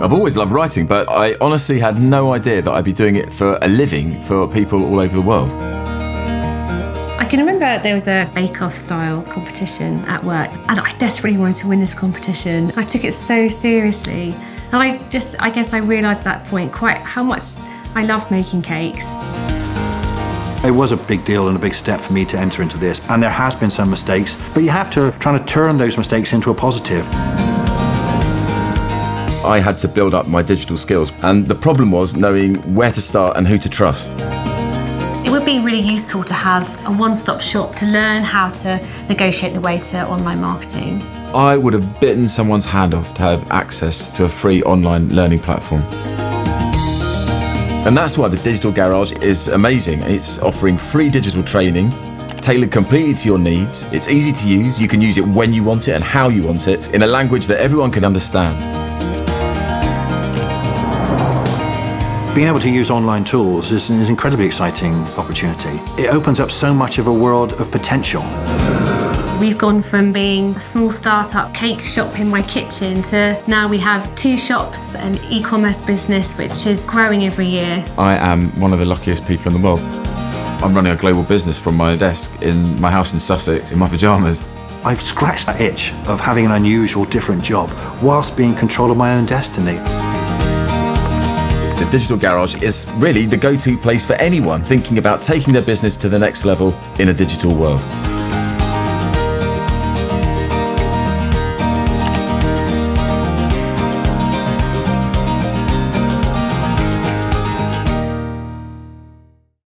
I've always loved writing, but I honestly had no idea that I'd be doing it for a living for people all over the world. I can remember there was a bake-off style competition at work and I desperately wanted to win this competition. I took it so seriously and I just, I guess I realised at that point quite how much I loved making cakes. It was a big deal and a big step for me to enter into this and there has been some mistakes but you have to try to turn those mistakes into a positive. I had to build up my digital skills, and the problem was knowing where to start and who to trust. It would be really useful to have a one-stop shop to learn how to negotiate the way to online marketing. I would have bitten someone's hand off to have access to a free online learning platform. And that's why the Digital Garage is amazing. It's offering free digital training, tailored completely to your needs. It's easy to use. You can use it when you want it and how you want it in a language that everyone can understand. Being able to use online tools is an incredibly exciting opportunity. It opens up so much of a world of potential. We've gone from being a small startup cake shop in my kitchen to now we have two shops, an e-commerce business which is growing every year. I am one of the luckiest people in the world. I'm running a global business from my desk in my house in Sussex in my pyjamas. I've scratched that itch of having an unusual, different job whilst being in control of my own destiny. The Digital Garage is really the go-to place for anyone thinking about taking their business to the next level in a digital world.